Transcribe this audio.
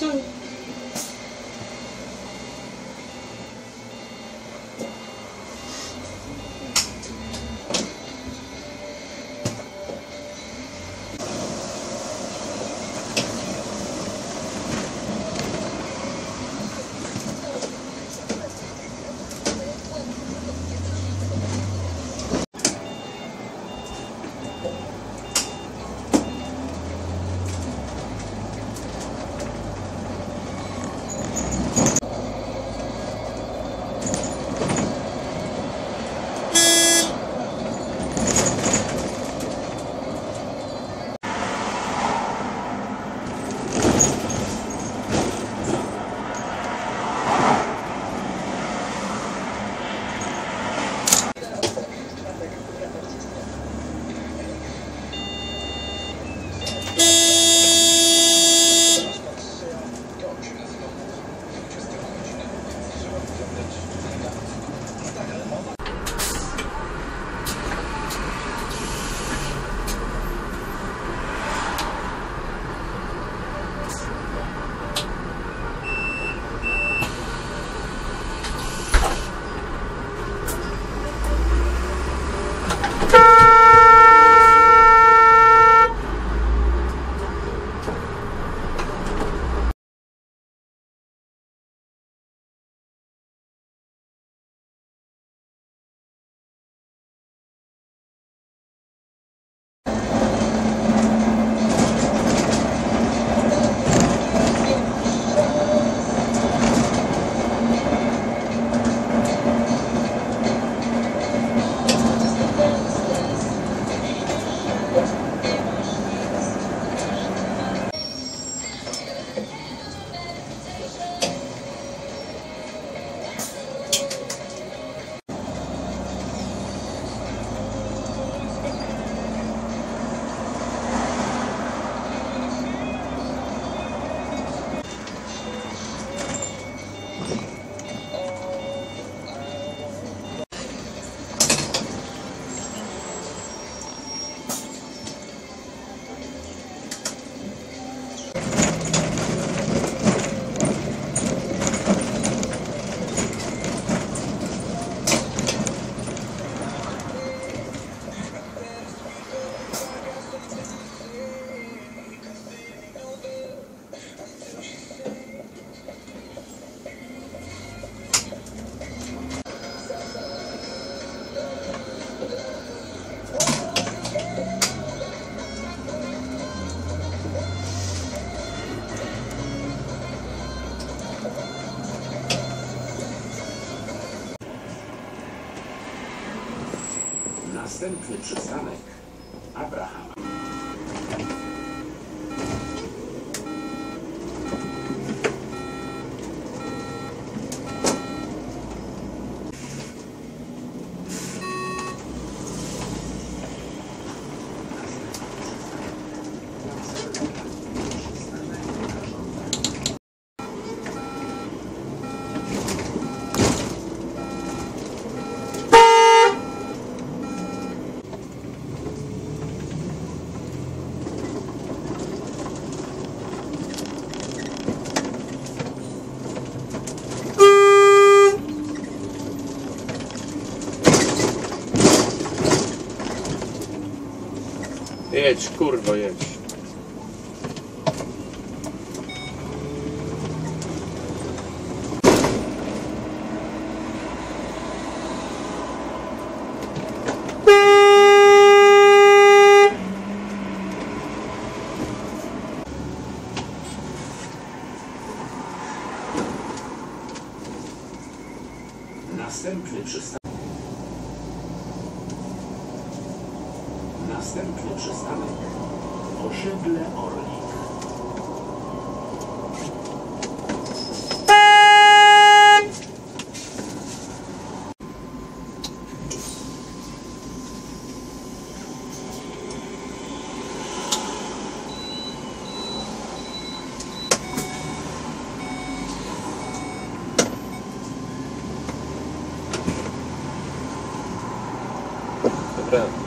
액션 Następny przystanek Abraham. Jedź, kurwo, jedź. Następny przystanek. Następny przystanek Osiedle Orlik. Dobra,